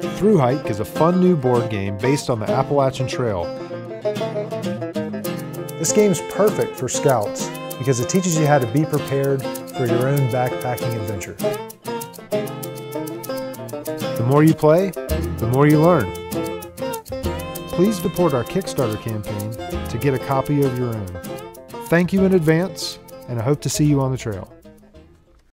Through Hike is a fun new board game based on the Appalachian Trail. This game is perfect for scouts because it teaches you how to be prepared for your own backpacking adventure. The more you play, the more you learn. Please support our Kickstarter campaign to get a copy of your own. Thank you in advance, and I hope to see you on the trail.